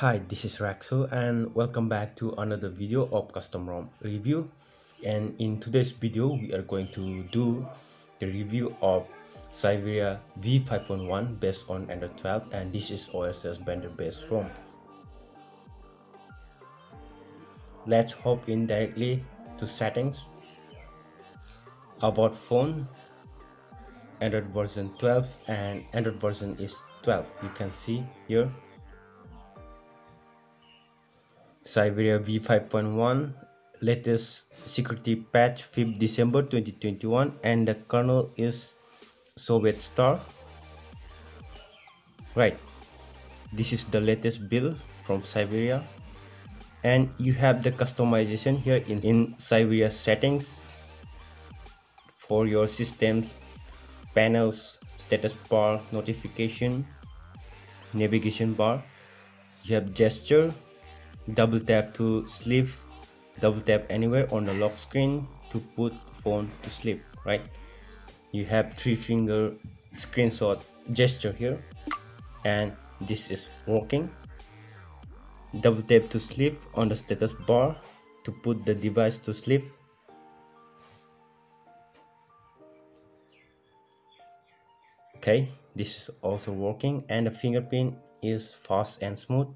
Hi, this is Raksil and welcome back to another video of custom ROM review. And in today's video we are going to do the review of Syberia V5.1 based on Android 12 and this is OSS Blender based ROM. Let's hop in directly to settings. About phone Android version 12 and Android version is 12 you can see here Syberia v5.1 latest security patch 5th December 2021 and the kernel is Soviet Star. Right. This is the latest build from Syberia. And you have the customization here in, in Syberia settings for your systems panels status bar notification navigation bar. You have gesture double tap to sleep. Double tap anywhere on the lock screen to put phone to sleep right? You have three finger screenshot gesture here. And this is working. Double tap to sleep on the status bar to put the device to sleep. Okay this is also working. And the fingerprint is fast and smooth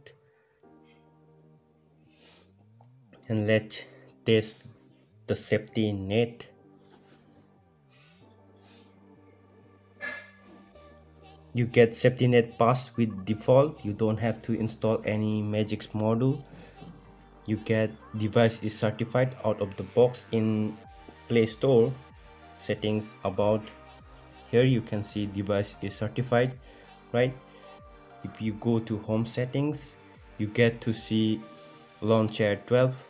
and let's test the safety net. You get safety net pass with default. You don't have to install any Magisk module. You get device is certified out of the box in play store. Settings about. Here you can see device is certified right? If you go to home settings you get to see launcher 12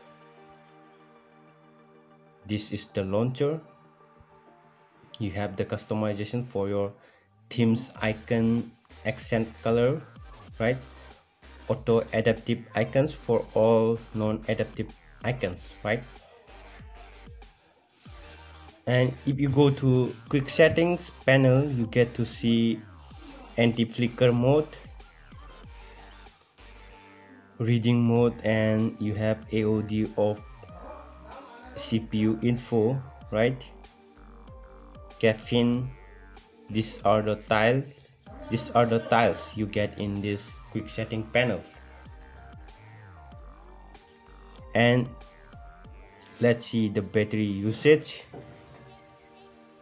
this is the launcher. You have the customization for your themes icon accent color right? Auto adaptive icons for all non-adaptive icons right? And if you go to quick settings panel you get to see anti-flicker mode reading mode and you have AOD of CPU info right? Caffeine these are the tiles these are the tiles you get in this quick setting panels. And let's see the battery usage.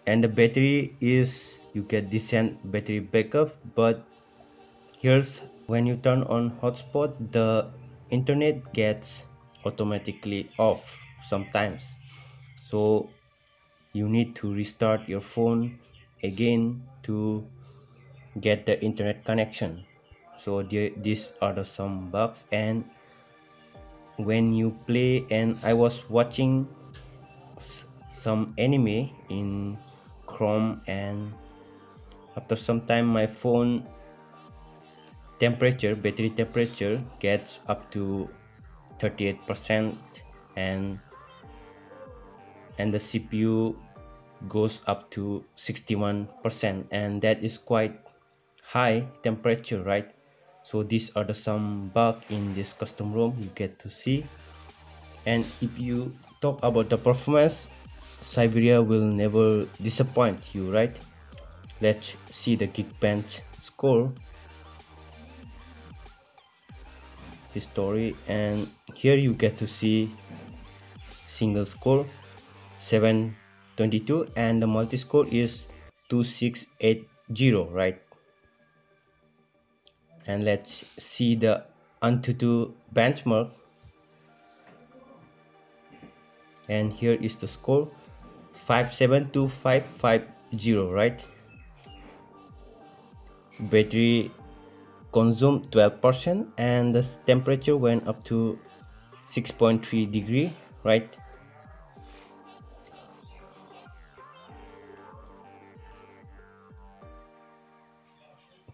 And the battery is you get decent battery backup but here's when you turn on hotspot the internet gets automatically off sometimes. So you need to restart your phone again to get the internet connection. So the, these are the some bugs. And when you play and i was watching some anime in chrome and after some time my phone temperature battery temperature gets up to 38 percent and and the CPU goes up to 61% and that is quite high temperature right? So these are the some bug in this custom ROM you get to see. And if you talk about the performance Syberia will never disappoint you right? Let's see the Geekbench score. History and here you get to see single score 722 and the multi-score is 2680 right? And let's see the Antutu benchmark. And here is the score 572550 right? Battery consumed 12% and the temperature went up to 6.3 degree right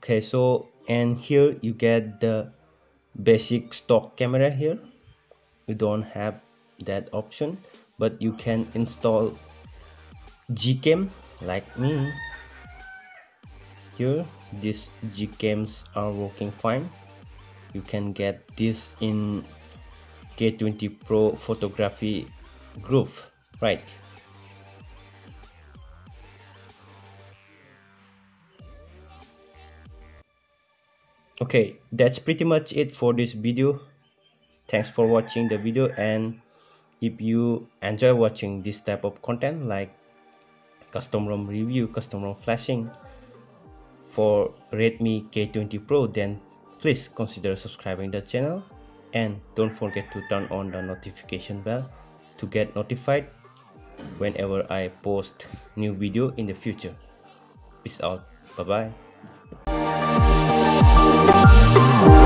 okay so and here you get the basic stock camera here. You don't have that option but you can install gcam like me. Here these gcams are working fine. You can get this in K20 Pro photography group right okay that's pretty much it for this video. Thanks for watching the video and if you enjoy watching this type of content like custom ROM review custom ROM flashing for Redmi K20 Pro then please consider subscribing the channel. And don't forget to turn on the notification bell to get notified whenever I post new video in the future. Peace out. Bye bye bye